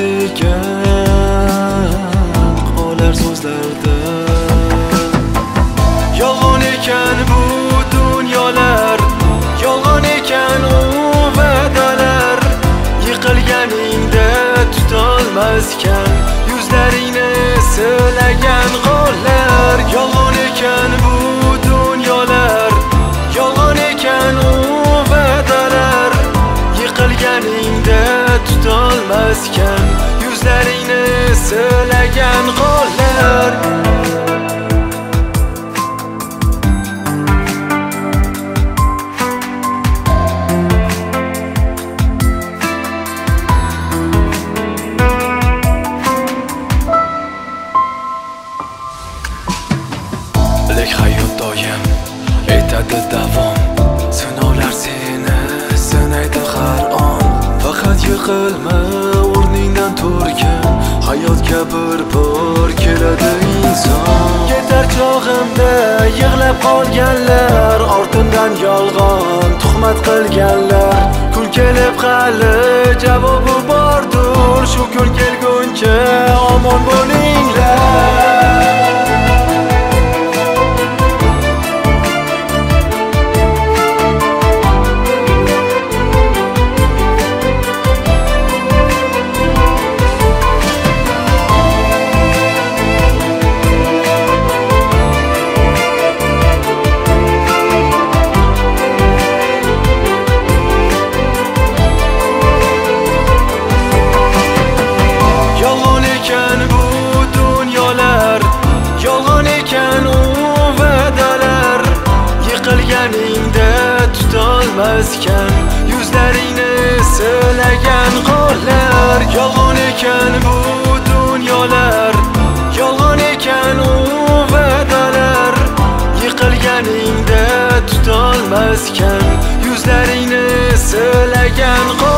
ekan qolar so'zlarda. Yolg'on ekan bu dunyolar yolg'on ekan u va'dalar. Yiqilganingda tutolmaskan yuzlaringni silagan qo'llar yolg'on ekan yuzlaringni silagan qo'llar. Lek hayot doim etadi davom. Yiqilma o'rningdan turgin hayotga bir bor keladi inson. Ketar chog'imda yig'lab qolganlar ortimdan yolg'on tuhmat qilganlar. Kun kelib hali javobi bordur shu kun kesken yuzlaringni silagan qorlar Yolg'on ekan bu dunyolar Yolg'on ekan u va'dalar. Yiqilganingda tutolmaskan Yuzlaringni silagan qorlar